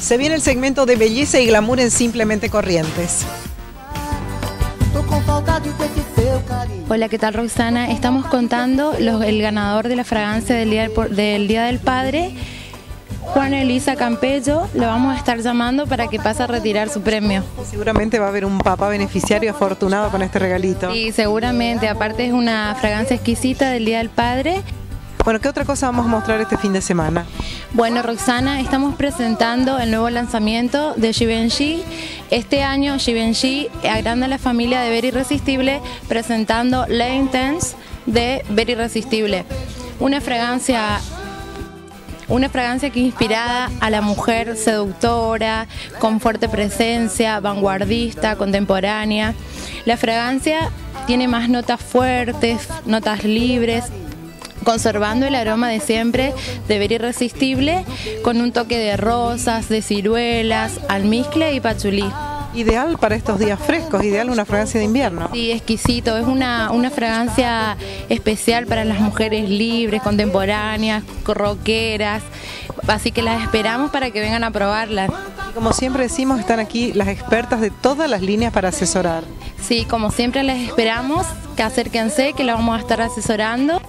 Se viene el segmento de belleza y glamour en Simplemente Corrientes. Hola, ¿qué tal Roxana? Estamos contando los- el ganador de la fragancia del Día del, del Día del Padre, Juan Elisa Campello. Lo vamos a estar llamando para que pase a retirar su premio. Seguramente va a haber un papá beneficiario afortunado con este regalito. Y seguramente, aparte es una fragancia exquisita del Día del Padre. Bueno, ¿qué otra cosa vamos a mostrar este fin de semana? Bueno, Roxana, estamos presentando el nuevo lanzamiento de Givenchy. Este año Givenchy agranda la familia de Ver Irresistible presentando La Intense de Ver Irresistible. Una fragancia una fragancia que inspirada a la mujer seductora, con fuerte presencia, vanguardista, contemporánea. La fragancia tiene más notas fuertes, notas libres, conservando el aroma de siempre de ver irresistible, con un toque de rosas, de ciruelas, almizcle y pachulí. Ideal para estos días frescos, ideal una fragancia de invierno. Sí, exquisito. Es una, una fragancia especial para las mujeres libres, contemporáneas, rockeras. Así que las esperamos para que vengan a probarla. Como siempre decimos, están aquí las expertas de todas las líneas para asesorar. Sí, como siempre les esperamos, que acérquense, que la vamos a estar asesorando.